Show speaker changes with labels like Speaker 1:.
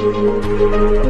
Speaker 1: Música